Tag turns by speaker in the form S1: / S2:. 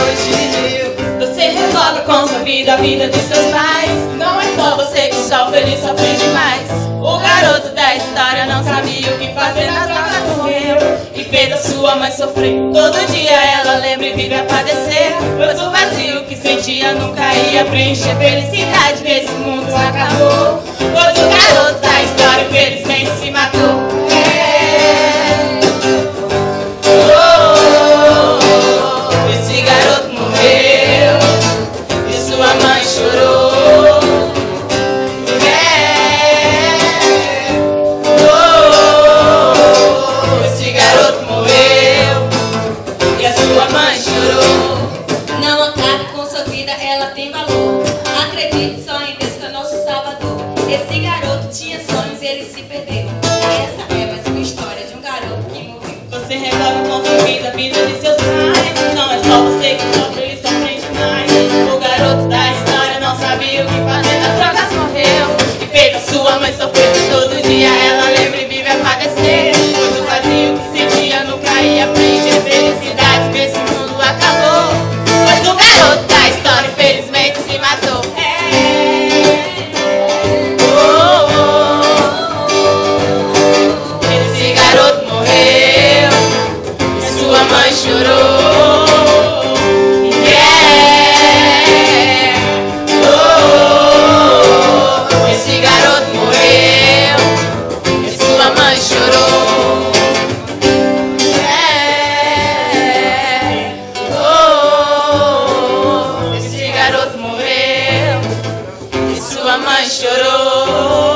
S1: noite Você resolve com sua vida, a vida de seus pais. Não é só você que sofre, ele sofre demais. O garoto da história não sabia o que fazer nas drogas morreu E fez a sua mãe sofrer. Todo dia ela lembra e vive a padecer. Pois o vazio que sentia nunca ia preencher. Felicidade nesse mundo acabou. Pois o garoto chorou. É. Oh, esse garoto morreu e a sua mãe chorou.
S2: Não acabe com sua vida, ela tem valor. Acredite só em Deus que é nosso Salvador. Esse garoto tinha sonhos, ele se perdeu. Essa é mais uma história de um garoto que morreu.
S1: Você resolve com sua vida, vida de seus pais. Não é só você que sofre, acabou. Pois o garoto da história infelizmente se matou. É. Oh, oh. Esse garoto morreu e sua mãe chorou. Shoro.